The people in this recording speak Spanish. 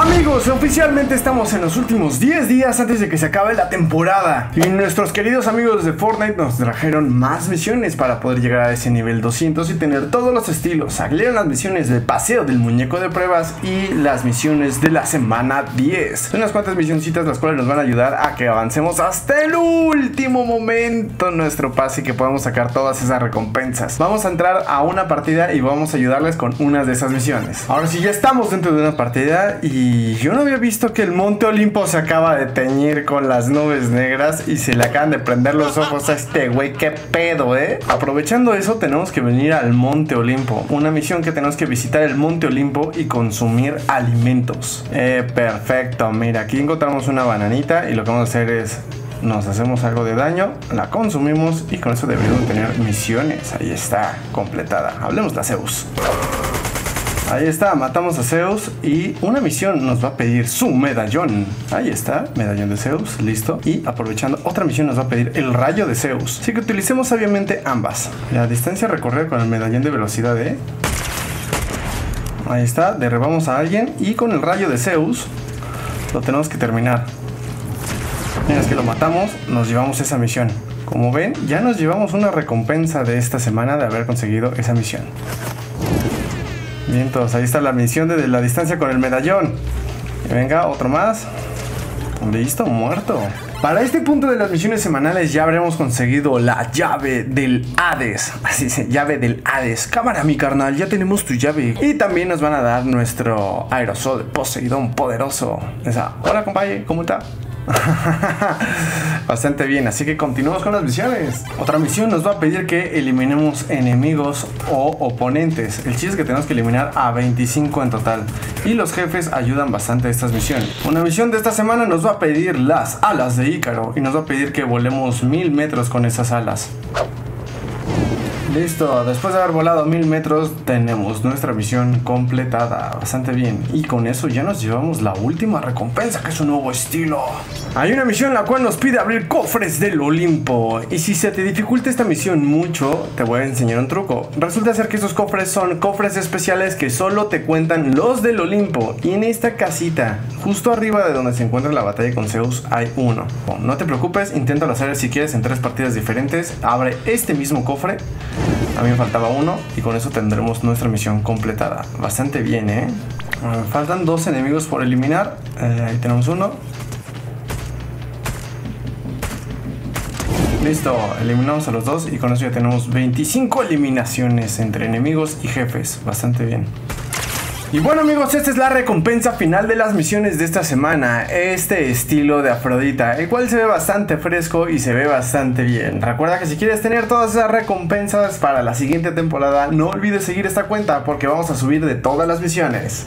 I'm Amigos, oficialmente estamos en los últimos 10 días antes de que se acabe la temporada. Y nuestros queridos amigos de Fortnite nos trajeron más misiones para poder llegar a ese nivel 200 y tener todos los estilos. Salieron las misiones del paseo del muñeco de pruebas y las misiones de la semana 10. Son unas cuantas misioncitas las cuales nos van a ayudar a que avancemos hasta el último momento en nuestro pase y que podamos sacar todas esas recompensas. Vamos a entrar a una partida y vamos a ayudarles con unas de esas misiones. Ahora sí, ya estamos dentro de una partida y y yo no había visto que el Monte Olimpo se acaba de teñir con las nubes negras y se le acaban de prender los ojos a este güey. ¿Qué pedo, eh? Aprovechando eso, tenemos que venir al Monte Olimpo. Una misión que tenemos que visitar el Monte Olimpo y consumir alimentos. Eh, perfecto. Mira, aquí encontramos una bananita y lo que vamos a hacer es nos hacemos algo de daño, la consumimos y con eso deberíamos tener misiones. Ahí está, completada. Hablemos de Zeus. Ahí está, matamos a Zeus y una misión nos va a pedir su medallón. Ahí está, medallón de Zeus, listo. Y aprovechando, otra misión nos va a pedir el rayo de Zeus. Así que utilicemos sabiamente ambas. La distancia a recorrer con el medallón de velocidad de... Ahí está, derribamos a alguien y con el rayo de Zeus lo tenemos que terminar. Mientras que lo matamos, nos llevamos esa misión. Como ven, ya nos llevamos una recompensa de esta semana de haber conseguido esa misión. Bien, todos, ahí está la misión de la distancia con el medallón. venga, otro más. Listo, muerto. Para este punto de las misiones semanales ya habremos conseguido la llave del Hades. Así se, llave del Hades. Cámara, mi carnal, ya tenemos tu llave. Y también nos van a dar nuestro aerosol Poseidón poderoso. Esa, hola, compadre, ¿cómo está? Bastante bien, así que continuamos con las misiones. Otra misión nos va a pedir que eliminemos enemigos o oponentes. El chiste es que tenemos que eliminar a 25 en total. Y los jefes ayudan bastante a estas misiones. Una misión de esta semana nos va a pedir las alas de Ícaro. Y nos va a pedir que volemos mil metros con esas alas. Listo, después de haber volado mil metros tenemos nuestra misión completada, bastante bien. Y con eso ya nos llevamos la última recompensa, que es un nuevo estilo. Hay una misión la cual nos pide abrir cofres del Olimpo. Y si se te dificulta esta misión mucho, te voy a enseñar un truco. Resulta ser que estos cofres son cofres especiales que solo te cuentan los del Olimpo. Y en esta casita, justo arriba de donde se encuentra la batalla con Zeus, hay uno. no te preocupes, inténtalo hacer si quieres en tres partidas diferentes. Abre este mismo cofre a mí me faltaba uno y con eso tendremos nuestra misión completada. Bastante bien, ¿eh? faltan dos enemigos por eliminar. Eh, ahí tenemos uno. Listo, eliminamos a los dos y con eso ya tenemos 25 eliminaciones entre enemigos y jefes. Bastante bien. Y bueno amigos, esta es la recompensa final de las misiones de esta semana, este estilo de Afrodita, el cual se ve bastante fresco y se ve bastante bien. Recuerda que si quieres tener todas esas recompensas para la siguiente temporada, no olvides seguir esta cuenta porque vamos a subir de todas las misiones.